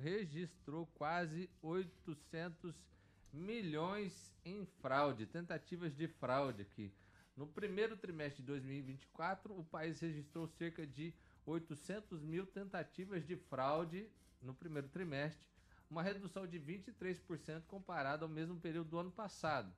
registrou quase 800 milhões em fraude, tentativas de fraude aqui. No primeiro trimestre de 2024, o país registrou cerca de 800 mil tentativas de fraude no primeiro trimestre, uma redução de 23% comparado ao mesmo período do ano passado.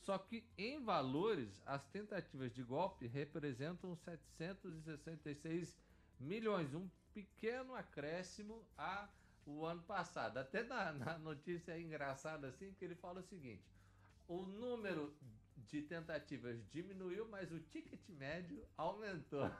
Só que em valores, as tentativas de golpe representam 766 milhões, um pequeno acréscimo a o ano passado. Até na, na notícia engraçada assim, que ele fala o seguinte: o número de tentativas diminuiu, mas o ticket médio aumentou.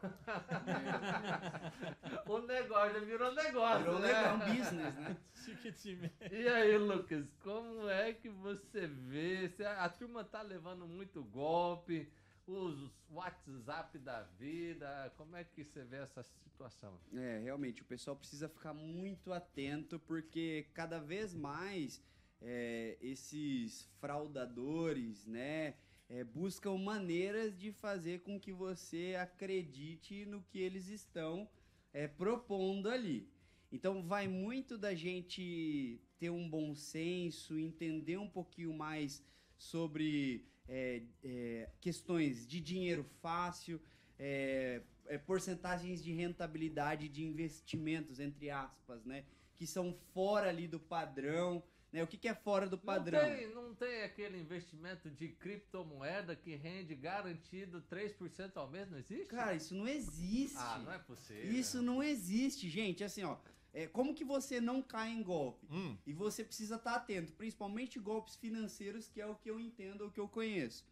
o negócio já virou negócio, Virou né? legal, um business, né? Ticket médio. E aí, Lucas, como é que você vê? A turma tá levando muito golpe, os WhatsApp da vida, como é que você vê essa situação? É, realmente, o pessoal precisa ficar muito atento porque cada vez mais é, esses fraudadores, né, é, buscam maneiras de fazer com que você acredite no que eles estão é, propondo ali. Então vai muito da gente ter um bom senso, entender um pouquinho mais sobre é, é, questões de dinheiro fácil, é, é, porcentagens de rentabilidade de investimentos, entre aspas, né? Que são fora ali do padrão. Né? O que, que é fora do padrão? Não tem, não tem aquele investimento de criptomoeda que rende garantido 3% ao mês, não existe? Cara, isso não existe. ah, não é possível. Isso não existe, gente. Assim, ó. É, como que você não cai em golpe? Hum. E você precisa estar atento, principalmente golpes financeiros, que é o que eu entendo, o que eu conheço.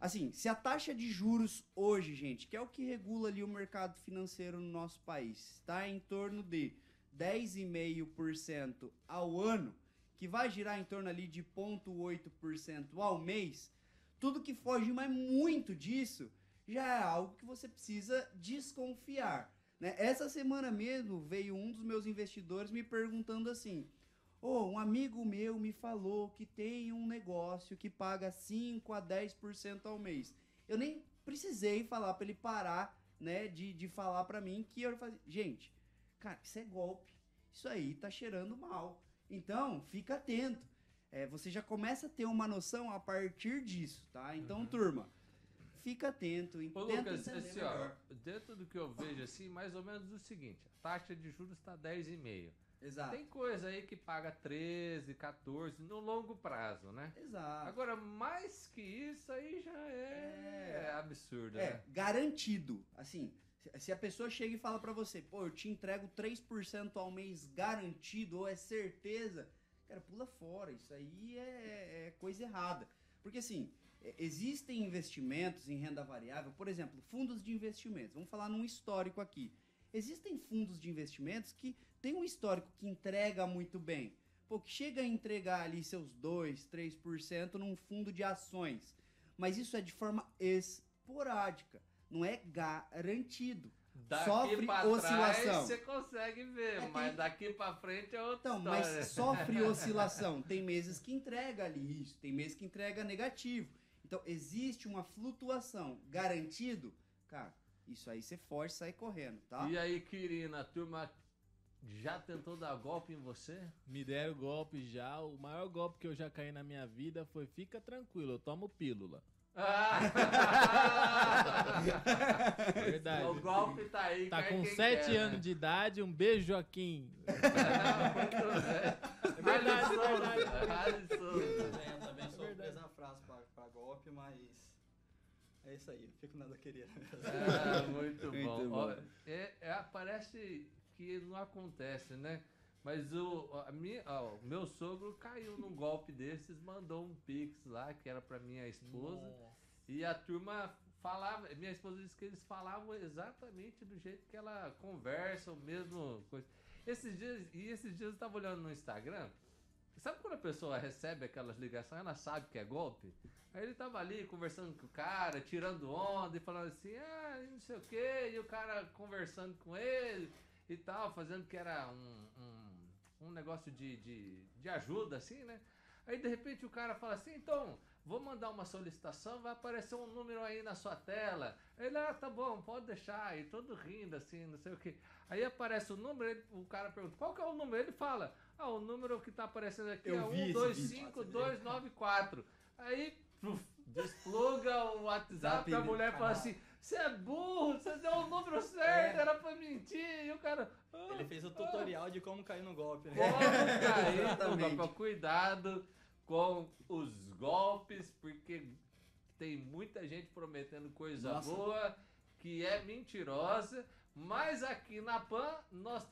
Assim, se a taxa de juros hoje, gente, que é o que regula ali o mercado financeiro no nosso país, está em torno de 10,5% ao ano, que vai girar em torno ali de 0,8% ao mês, tudo que foge mais muito disso já é algo que você precisa desconfiar. Né? Essa semana mesmo veio um dos meus investidores me perguntando assim: Ô, um amigo meu me falou que tem um negócio que paga 5 a 10% ao mês. Eu nem precisei falar para ele parar, né, de, de falar para mim que eu fazia. Gente, cara, isso é golpe. Isso aí tá cheirando mal. Então, fica atento. É, você já começa a ter uma noção a partir disso, tá? Então, turma, fica atento. Ô, Lucas, assim, ó, melhor. dentro do que eu vejo, assim, mais ou menos o seguinte: a taxa de juros está 10,5%. Exato. Tem coisa aí que paga 13, 14 no longo prazo, né? Exato. Agora, mais que isso aí já é, É. absurdo, É, né? garantido. Assim, se- a pessoa chega e fala pra você, pô, eu te entrego 3% ao mês garantido, ou é certeza, cara, pula fora. Isso aí é, é coisa errada. Porque assim, é, existem investimentos em renda variável, por exemplo, fundos de investimentos. Vamos falar num histórico aqui. Existem fundos de investimentos que têm um histórico que entrega muito bem. Pô, que chega a entregar ali seus 2, 3% num fundo de ações. Mas isso é de forma esporádica, não é garantido. Daqui Sofre oscilação. trás você consegue ver, É, mas tem- daqui pra frente é outra Então, história. mas sofre oscilação. Tem meses que entrega ali isso, tem meses que entrega negativo. Então, existe uma flutuação. Garantido? Cara, isso aí você foge e sai correndo, tá? E aí, Quirina, a turma já tentou dar golpe em você? Me deram golpe já. O maior golpe que eu já caí na minha vida foi fica tranquilo, eu tomo pílula. Ah! Verdade. o golpe tá aí. Tá com quem 7 quer, anos né? de idade, um beijo, Joaquim. É verdade, é verdade. Também sou verdade. presa frase pra, pra golpe, mas é isso aí, fico nada querendo. Ah, muito, Muito bom. bom. Ó, é, é, parece que não acontece, né? Mas o, a minha, ó, o meu sogro caiu num golpe desses, mandou um pix lá, que era pra minha esposa. E a turma falava, minha esposa disse que eles falavam exatamente do jeito que ela conversa, o mesmo coisa. Esses dias, e esses dias eu estava olhando no Instagram, sabe quando a pessoa recebe aquelas ligações, ela sabe que é golpe? Aí ele tava ali conversando com o cara, tirando onda e falando assim, ah, não sei o quê, e o cara conversando com ele e tal, fazendo que era um, um, um negócio de, de, de ajuda, assim, né? Aí de repente o cara fala assim, então, vou mandar uma solicitação, vai aparecer um número aí na sua tela. Ele, ah, tá bom, pode deixar. E todo rindo, assim, não sei o que. Aí aparece o número, ele- o cara pergunta, qual que é o número? Ele fala, ah, o número que tá aparecendo aqui Eu é vi esse 125294. Aí, puf, despluga o WhatsApp, a mulher fala assim, você é burro, você deu o número certo, É. era pra mentir. E o cara, ah, Ele fez o tutorial de como cair no golpe, né? como cair no Exatamente. golpe. Cuidado com os golpes, porque tem muita gente prometendo coisa Nossa. boa que é mentirosa. Mas aqui na PAN nós